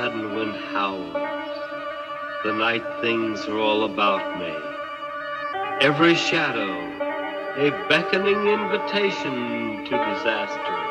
sudden wind howls. The night things are all about me. Every shadow, a beckoning invitation to disaster.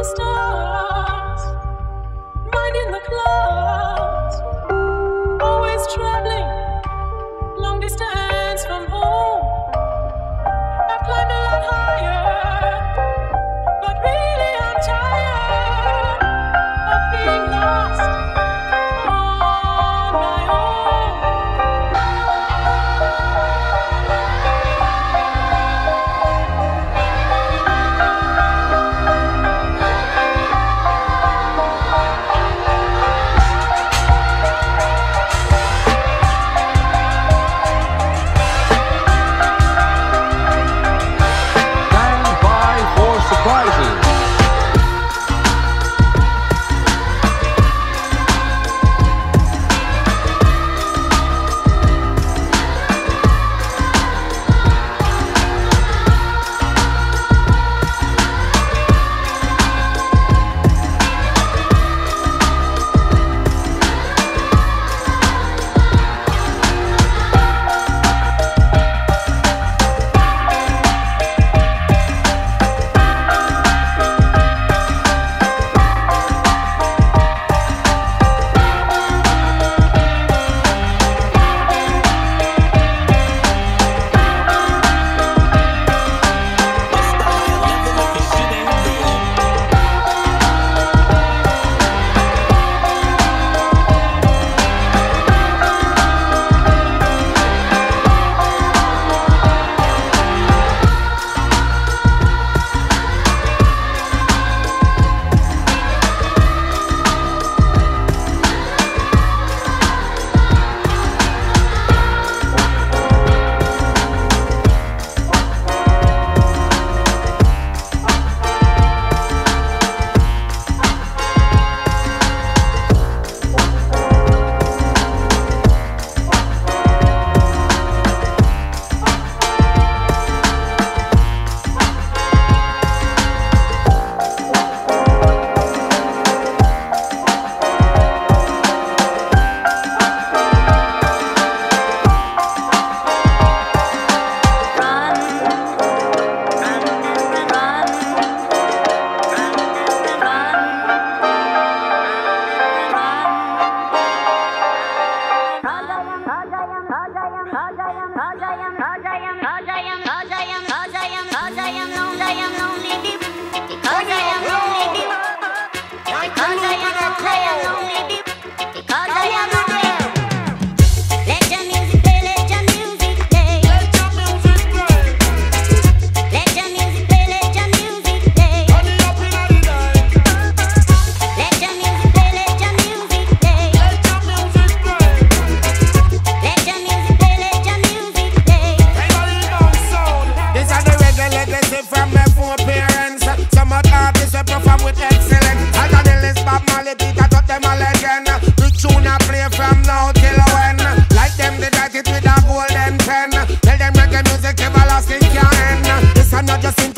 the stars.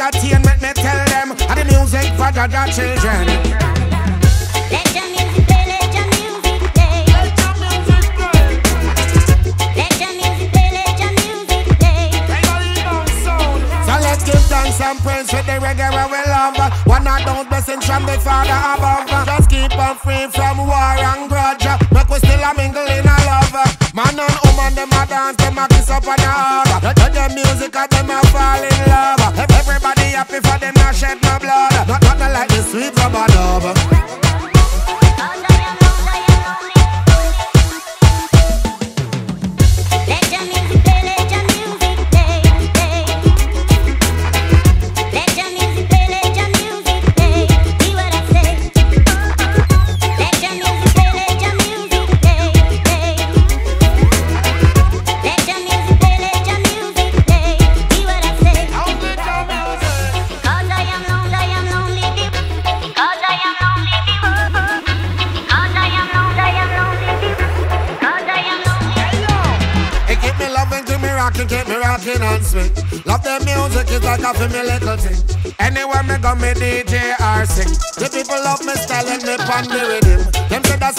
Entertainment, me tell them. And the music for Jaja children. Let your music play, let your music play. Let your music play, let your music play. So let's give thanks and praise for the reggae we love. One of those blessings from the Father above. Just keep on free from war and grudge. Make we still a mingle in a love. Man and woman, them a dance, them a kiss up on the hug. Let the music the rocking, keep me rocking and sweet. Love the music, it's like a me little thing. Anywhere me go, me DJ or sing. The people love me style and me pan the rhythm. Them say that's